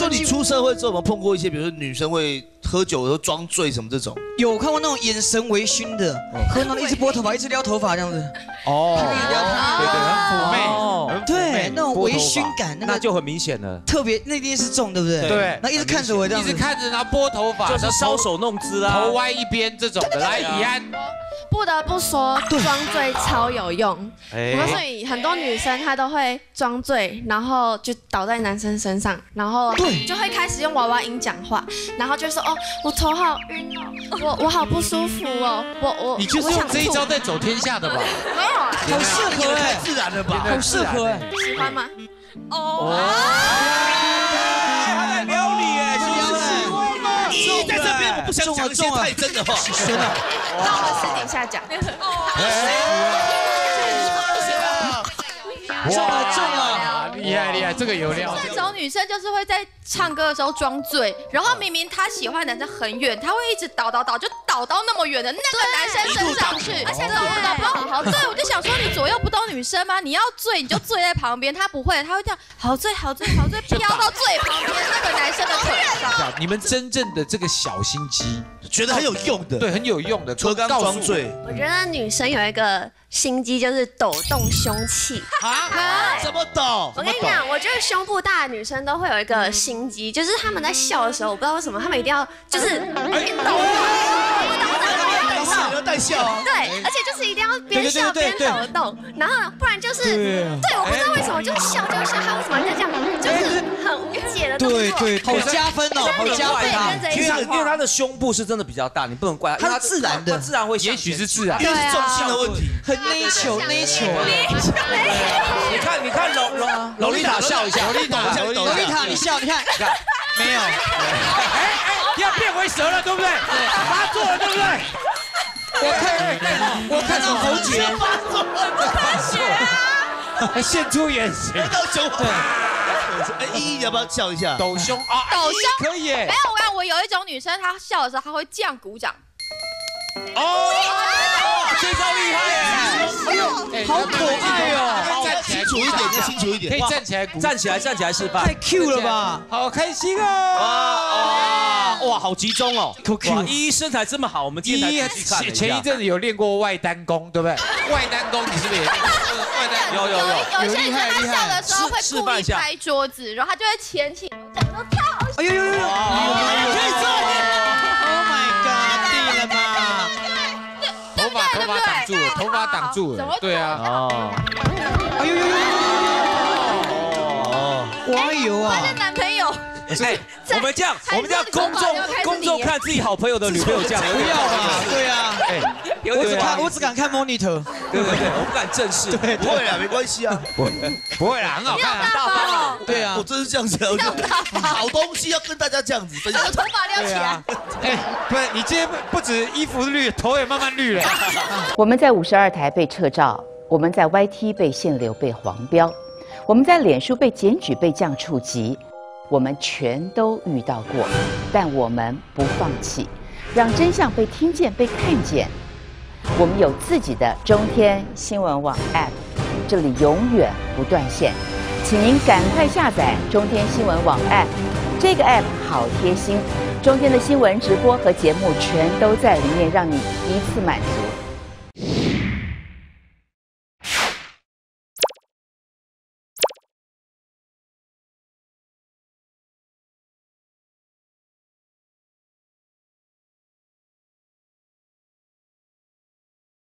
说你出社会之后有没有碰过一些，比如说女生会喝酒的时候装醉什么这种？有看过那种眼神微醺的，喝那种一直拨头发，一直撩头发这样子。哦，对对，很妩媚，很妩对媚，那种微醺感，那就很明显了，特别，那一定是重，对不对？对那一直看着我这样子一直。看着，然后拨头发，就是搔首弄姿啊。头歪一边这种的。来，怡安，不得不说，装醉超有用。哎我告诉你，很多女生她都会装醉，然后就倒在男生身上，然后就会开始用娃娃音讲话，然后就说哦，我头好晕哦，我我好不舒服哦，我我你就是我想用这一招在走天下的吧？没有啊？好适合哎，自然了吧？好适合哎。喜欢吗？他不想讲一些太真的话。真的，那我们私底下讲。中了中了。厉害厉害，这个有料。这种女生就是会在唱歌的时候装醉，然后明明她喜欢男生很远，她会一直倒倒倒，就倒到那么远的那个男生身上去，而且走路都不好好。对，我就想说，你左右不都女生吗？你要醉你就醉在旁边，她不会，她会这样好醉好醉好醉，飘到最旁边那个男生的腿上。你们真正的这个小心机，觉得很有用的，对，很有用的。车刚装醉我觉得女生有一个心机，就是抖动胸器。啊？怎么抖？我跟你讲，我觉得胸部大的女生都会有一个心机，就是她们在笑的时候，我不知道为什么她们一定要就是带笑！对，而且就是一定要边笑边抖动，然后不然就是对，我不知道为什么就是笑就笑，他为什么要这样，就是很无解的动作。对对，好加分哦，好加分啊！因为他因为他的胸部是真的比较大，你不能怪他，他自然的他自然会也许是自然因。为是重心的问题。很内求内求。你看你看洛洛洛丽塔笑一下，洛丽塔笑一下洛丽塔，你笑，你看，没有，哎哎，要变回蛇了，对不对？发作了，对不对？我看我看到侯姐，还现出原形，对，哎，依依你要不要笑一下？抖胸啊，抖胸可以耶没。有，我看我有一种女生，她笑的时候，她会这样鼓掌。哦，这招厉害耶！好可爱哦，站起来清楚一点，再清楚一点。可以站起来鼓，站起来站起来示范太 Q 了吧？好开心啊哦！啊！哇，好集中哦！哇，依依身材这么好，我们今天才仔细看前一下前一阵子有练过外单功，对不对？外单功你是不是也练过？外单有有有，有一些女生她笑的时候会故意示示范一下拍桌子，然后她就会前倾，讲说跳好哎呦呦呦呦！可以这样。Oh my god！地了吗？头发头发挡住了，头发挡住了，对啊。哦，哎呦呦呦呦！哦，哇油啊！的男朋友。哎，我们这样，我们这样，公众公众看自己好朋友的女朋友这样，不要啊？对啊，哎，有我只看我只敢看 monitor。对对对，我不敢正视，对不会啊，没关系啊。不会啦，很好看很。大方啊，对啊我，真是这样子，我觉得好东西要跟大家这样子分享。头发撩起来哎，不是，你今天不不止衣服绿，头也慢慢绿了。我们在五十二台被撤照，我们在 YT 被限流、被黄标，我们在脸书被检举、被降触及，我们全都遇到过，但我们不放弃，让真相被听见、被看见。我们有自己的中天新闻网 App，这里永远不断线，请您赶快下载中天新闻网 App。这个 App 好贴心，中天的新闻直播和节目全都在里面，让你一次满足。